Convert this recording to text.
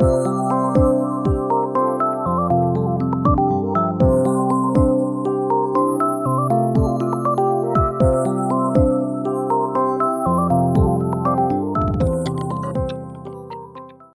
Música